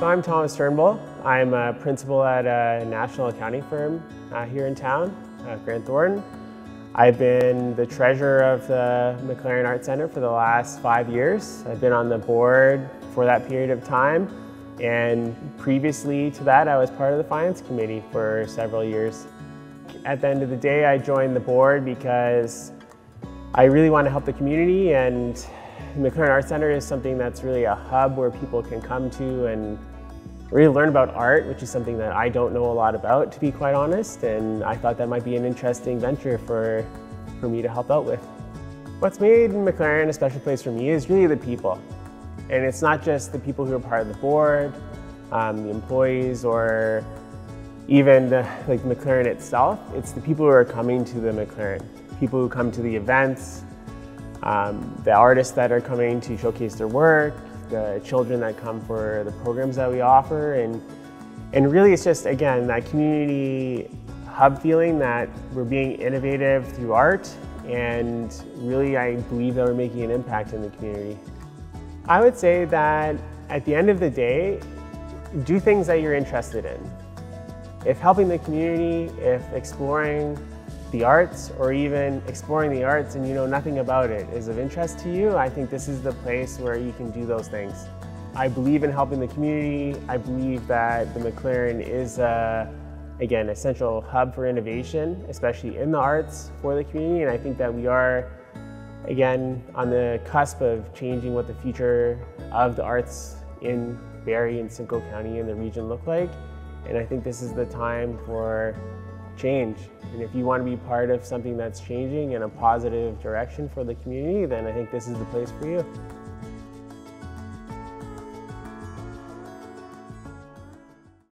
So I'm Thomas Turnbull. I'm a principal at a national accounting firm uh, here in town, uh, Grant Thornton. I've been the treasurer of the MacLaren Art Center for the last five years. I've been on the board for that period of time. And previously to that, I was part of the finance committee for several years. At the end of the day, I joined the board because I really want to help the community and MacLaren Art Center is something that's really a hub where people can come to and really learn about art, which is something that I don't know a lot about, to be quite honest, and I thought that might be an interesting venture for, for me to help out with. What's made MacLaren a special place for me is really the people. And it's not just the people who are part of the board, um, the employees, or even the, like MacLaren itself. It's the people who are coming to the MacLaren, people who come to the events, um, the artists that are coming to showcase their work, the children that come for the programs that we offer, and, and really it's just, again, that community hub feeling that we're being innovative through art, and really I believe that we're making an impact in the community. I would say that at the end of the day, do things that you're interested in. If helping the community, if exploring the arts or even exploring the arts and you know nothing about it is of interest to you, I think this is the place where you can do those things. I believe in helping the community. I believe that the MacLaren is uh, a, again, hub for innovation, especially in the arts for the community. And I think that we are, again, on the cusp of changing what the future of the arts in Barrie and Simcoe County and the region look like. And I think this is the time for change. And if you want to be part of something that's changing in a positive direction for the community, then I think this is the place for you.